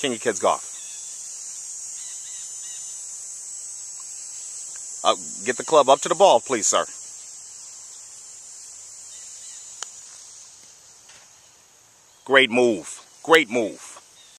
Kenya Kids Golf. Uh, get the club up to the ball, please, sir. Great move. Great move.